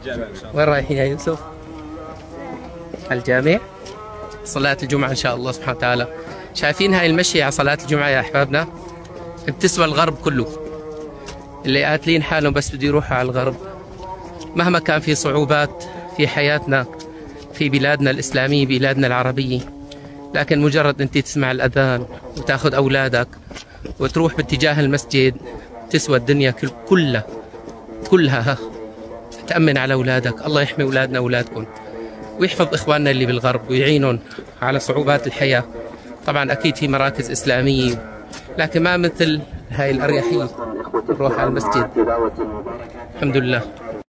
الجامع إن شاء الله. وين رايحين يا يوسف؟ الجامع؟ صلاة الجمعة إن شاء الله سبحانه وتعالى. شايفين هاي المشي على صلاة الجمعة يا أحبابنا؟ بتسوى الغرب كله. اللي قاتلين حالهم بس بده يروحوا على الغرب. مهما كان في صعوبات في حياتنا في بلادنا الإسلامية بلادنا العربية. لكن مجرد أنت تسمع الأذان وتأخذ أولادك وتروح باتجاه المسجد تسوى الدنيا كل- كلها كلها. ها تأمن على أولادك. الله يحمي أولادنا وأولادكم. ويحفظ إخواننا اللي بالغرب ويعينهم على صعوبات الحياة. طبعا أكيد في مراكز إسلامية لكن ما مثل هاي الأريحية. نروح على المسجد. الحمد لله.